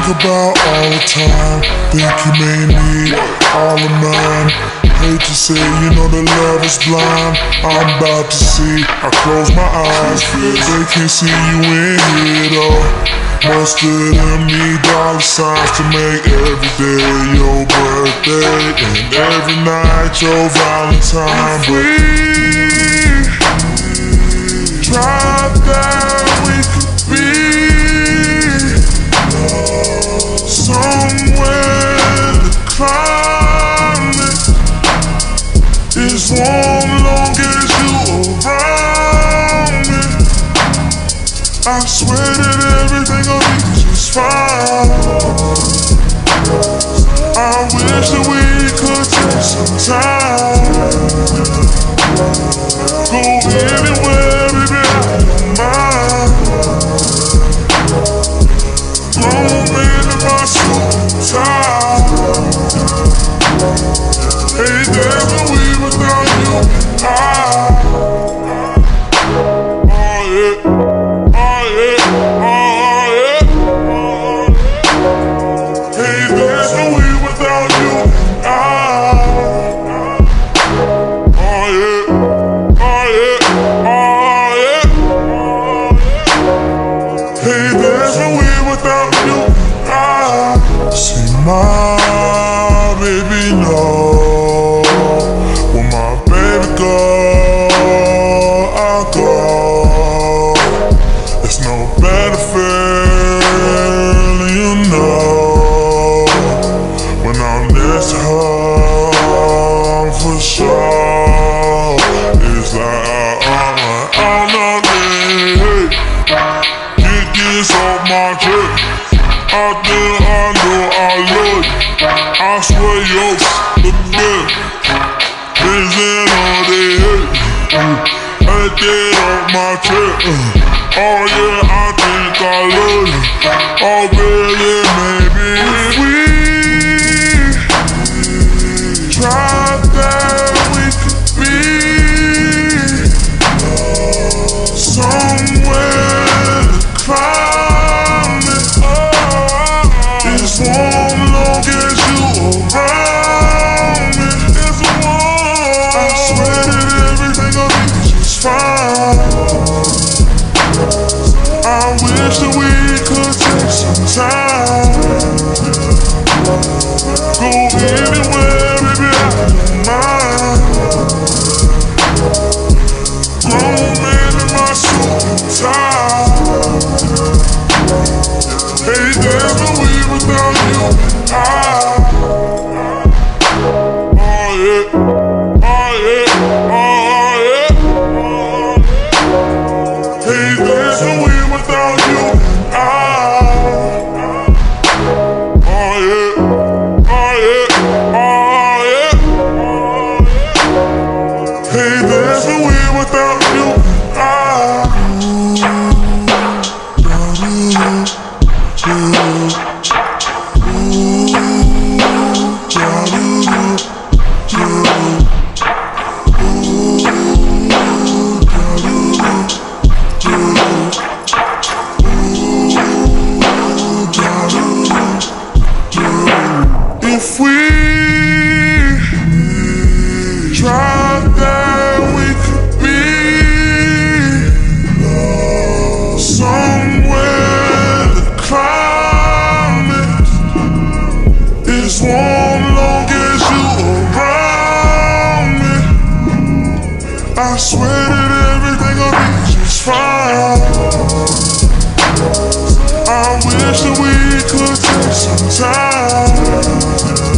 think about all the time. Think you may need all of mine. Hate to say, you know the love is blind. I'm about to see. I close my eyes, they can't see you in here, though. Most of them need dollar signs to make every day your birthday and every night your Valentine. But Drop down. sometimes I swear yo, the man. They saying all they hate. I get off my chair. Mm. Oh yeah, I think I love you. Oh baby, man. it. if we try that we could be somewhere the climate is warm long as you around me. I swear that everything'll be just fine. I wish that we could take some time.